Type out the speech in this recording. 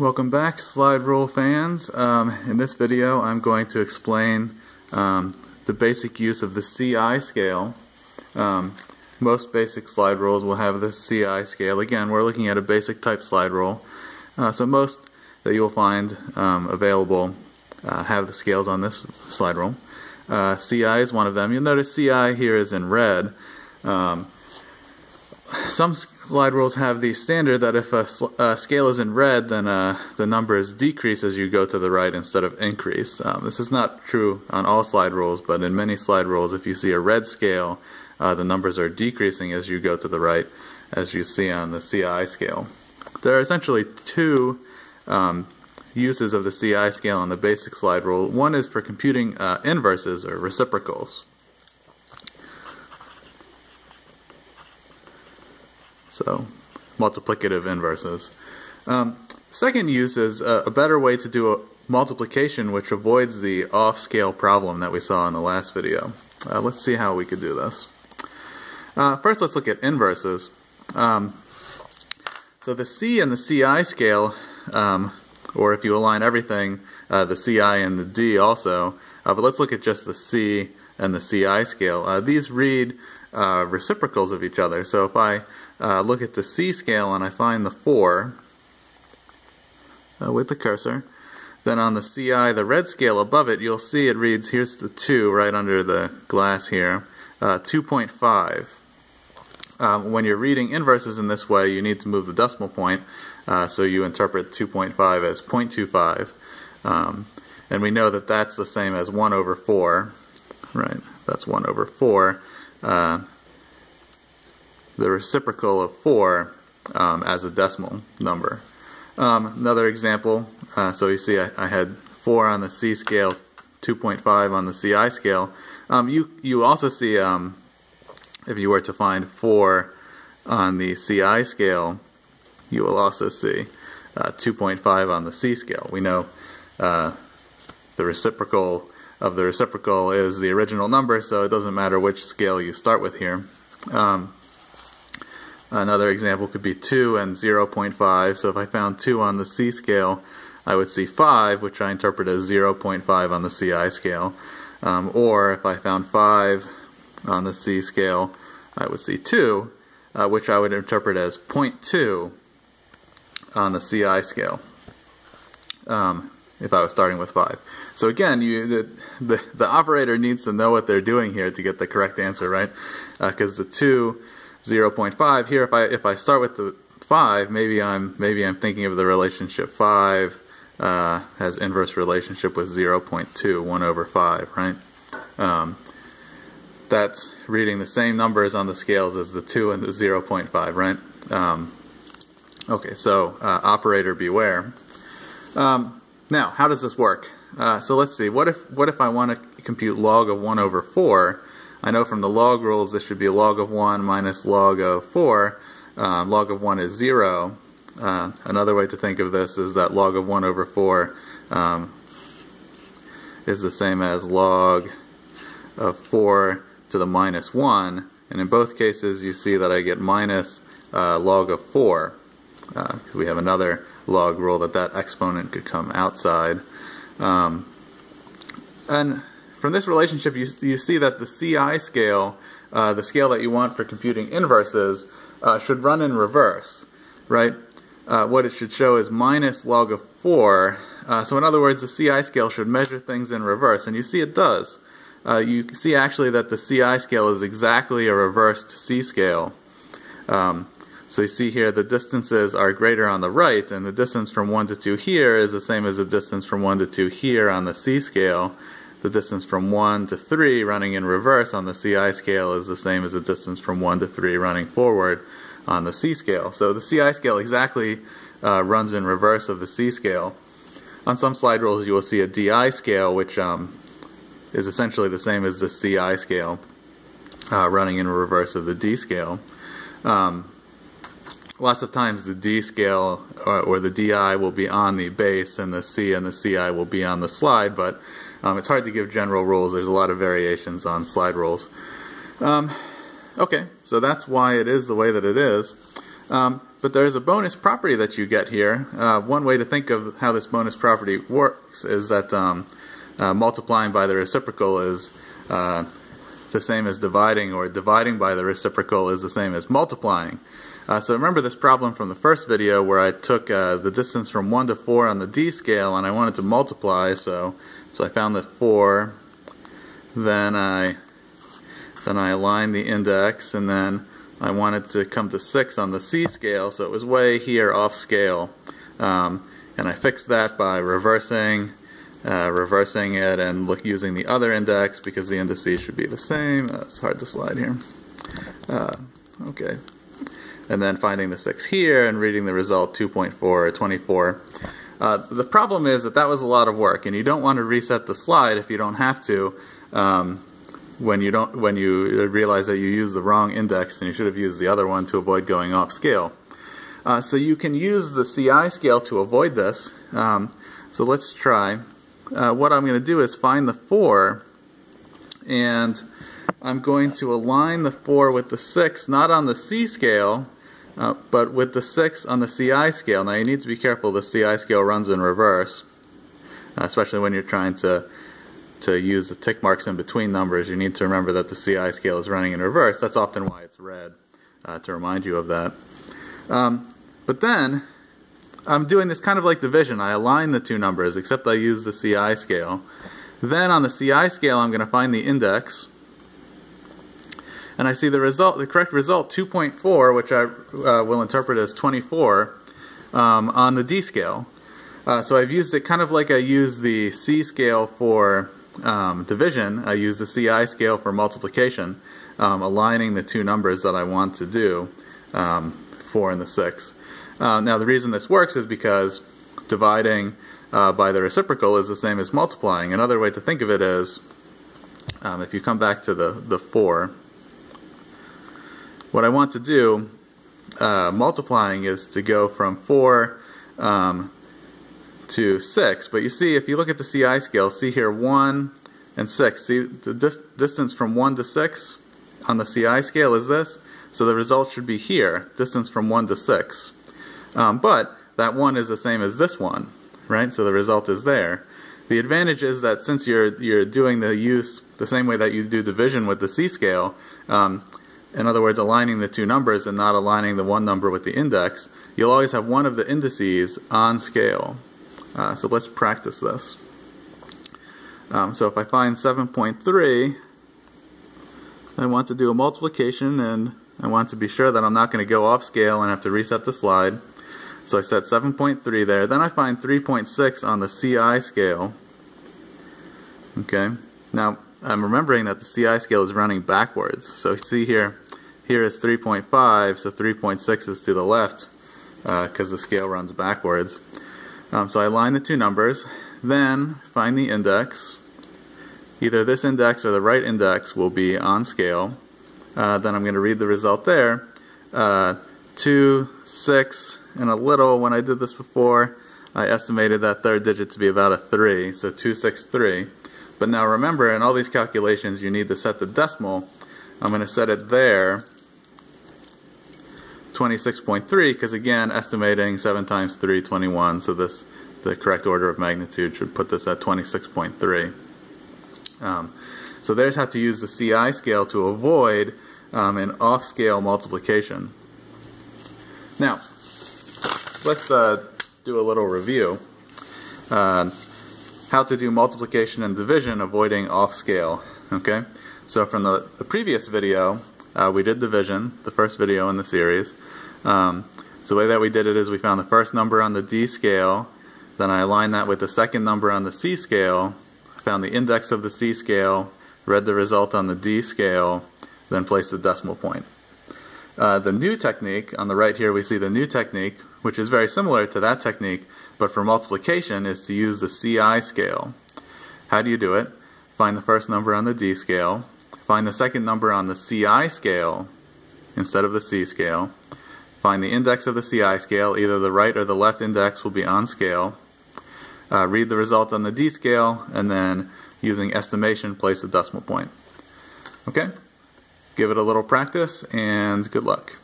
Welcome back slide rule fans. Um, in this video I'm going to explain um, the basic use of the CI scale. Um, most basic slide rules will have the CI scale. Again we're looking at a basic type slide rule. Uh, so most that you'll find um, available uh, have the scales on this slide rule. Uh, CI is one of them. You'll notice CI here is in red. Um, some slide rules have the standard that if a, a scale is in red, then uh, the numbers decrease as you go to the right instead of increase. Um, this is not true on all slide rules, but in many slide rules, if you see a red scale, uh, the numbers are decreasing as you go to the right, as you see on the CI scale. There are essentially two um, uses of the CI scale on the basic slide rule. One is for computing uh, inverses or reciprocals. So multiplicative inverses. Um, second use is a, a, better way to do a multiplication which avoids the off-scale problem that we saw in the last video. Uh, let's see how we could do this. Uh, first let's look at inverses. Um, so the C and the CI scale, um, or if you align everything, uh, the CI and the D also, uh, but let's look at just the C and the CI scale. Uh, these read uh, reciprocals of each other. So if I uh, look at the C scale and I find the 4 uh, with the cursor, then on the CI, the red scale above it, you'll see it reads, here's the 2 right under the glass here, uh, 2.5. Um, when you're reading inverses in this way, you need to move the decimal point, uh, so you interpret 2.5 as 0.25. Um, and we know that that's the same as 1 over 4, right? That's 1 over 4. Uh, the reciprocal of 4 um, as a decimal number. Um, another example, uh, so you see I, I, had 4 on the C scale, 2.5 on the CI scale. Um, you, you also see, um, if you were to find 4 on the CI scale, you will also see uh, 2.5 on the C scale. We know uh, the reciprocal of the reciprocal is the original number, so it doesn't matter which scale you start with here. Um, Another example could be 2 and 0.5. So if I found 2 on the C scale, I would see 5, which I interpret as 0.5 on the CI scale. Um, or if I found 5 on the C scale, I would see 2, uh, which I would interpret as 0.2 on the CI scale. Um, if I was starting with 5. So again, you, the, the, the, operator needs to know what they're doing here to get the correct answer, right? Because uh, the 2 0.5. Here, if I if I start with the 5, maybe I'm maybe I'm thinking of the relationship 5 uh, has inverse relationship with 0.2, 1 over 5, right? Um, that's reading the same numbers on the scales as the 2 and the 0.5, right? Um, okay, so uh, operator beware. Um, now, how does this work? Uh, so let's see. What if what if I want to compute log of 1 over 4? I know from the log rules this should be log of 1 minus log of 4. Um, log of 1 is 0. Uh, another way to think of this is that log of 1 over 4 um, is the same as log of 4 to the minus 1. And in both cases you see that I get minus uh, log of 4. Uh, we have another log rule that that exponent could come outside. Um, and from this relationship, you, you see that the CI scale, uh, the scale that you want for computing inverses, uh, should run in reverse, right? Uh, what it should show is minus log of 4. Uh, so in other words, the CI scale should measure things in reverse, and you see it does. Uh, you see actually that the CI scale is exactly a reversed C scale. Um, so you see here the distances are greater on the right, and the distance from 1 to 2 here is the same as the distance from 1 to 2 here on the C scale the distance from 1 to 3 running in reverse on the CI scale is the same as the distance from 1 to 3 running forward on the C scale. So the CI scale exactly uh, runs in reverse of the C scale. On some slide rules you will see a DI scale which um, is essentially the same as the CI scale uh, running in reverse of the D scale. Um, lots of times the D scale or, or, the DI will be on the base and the C and the CI will be on the slide, but um, it's hard to give general rules. There's a lot of variations on slide rules. Um, okay, so that's why it is the way that it is. Um, but there's a bonus property that you get here. Uh, one way to think of how this bonus property works is that um, uh, multiplying by the reciprocal is uh, the same as dividing, or dividing by the reciprocal is the same as multiplying. Uh, so remember this problem from the first video where I took uh, the distance from 1 to 4 on the d scale and I wanted to multiply, so so I found the 4, then I then I aligned the index, and then I wanted to come to 6 on the C scale, so it was way here off scale. Um, and I fixed that by reversing uh, reversing it and look using the other index because the indices should be the same. That's hard to slide here. Uh, okay. And then finding the 6 here and reading the result 2.4 or 24. Uh, the problem is that that was a lot of work and you don't want to reset the slide if you don't have to. Um, when you don't when you realize that you use the wrong index and you should have used the other one to avoid going off scale. Uh, so you can use the CI scale to avoid this. Um, so let's try. Uh, what I'm going to do is find the 4 and I'm going to align the 4 with the 6 not on the C scale uh, but with the 6 on the CI scale. Now you need to be careful the CI scale runs in reverse uh, especially when you're trying to to use the tick marks in between numbers, you need to remember that the CI scale is running in reverse. That's often why it's red, uh, to remind you of that. Um, but then, I'm doing this kind of like division. I align the two numbers, except I use the CI scale. Then on the CI scale, I'm going to find the index. And I see the result, the correct result, 2.4, which I uh, will interpret as 24, um, on the D scale. Uh, so I've used it kind of like I use the C scale for um, division, I use the CI scale for multiplication, um, aligning the two numbers that I want to do, um, 4 and the 6. Uh, now the reason this works is because dividing uh, by the reciprocal is the same as multiplying. Another way to think of it is, um, if you come back to the, the 4, what I want to do, uh, multiplying is to go from 4 um, to 6. But you see, if you look at the CI scale, see here 1 and 6. See the di distance from 1 to 6 on the CI scale is this. So the result should be here, distance from 1 to 6. Um, but that 1 is the same as this one, right? So the result is there. The advantage is that since you're you're doing the use the same way that you do division with the C scale, um, in other words, aligning the two numbers and not aligning the one number with the index, you'll always have one of the indices on scale. Uh, so let's practice this. Um, so if I find 7.3, I want to do a multiplication and I want to be sure that I'm not going to go off scale and have to reset the slide. So I set 7.3 there. Then I find 3.6 on the CI scale. Okay. Now I'm remembering that the CI scale is running backwards. So see here, here is 3.5, so 3.6 is to the left because uh, the scale runs backwards. Um, so I line the two numbers, then find the index. Either this index or the right index will be on scale. Uh, then I'm going to read the result there. Uh, 2, 6, and a little. When I did this before, I estimated that third digit to be about a 3, so 263. But now remember, in all these calculations, you need to set the decimal. I'm going to set it there, 26.3 because again estimating 7 times 3 21 so this the correct order of magnitude should put this at 26.3 um, so there's how to use the CI scale to avoid um, an off-scale multiplication. Now let's uh, do a little review. Uh, how to do multiplication and division avoiding off-scale okay so from the, the previous video uh, we did division, the first video in the series. Um, so the way that we did it is we found the first number on the D scale, then I aligned that with the second number on the C scale, found the index of the C scale, read the result on the D scale, then placed the decimal point. Uh, the new technique, on the right here we see the new technique, which is very similar to that technique, but for multiplication is to use the CI scale. How do you do it? Find the first number on the D scale, find the second number on the CI scale instead of the C scale, Find the index of the CI scale. Either the right or the left index will be on scale. Uh, read the result on the D scale, and then using estimation, place the decimal point. Okay? Give it a little practice, and good luck.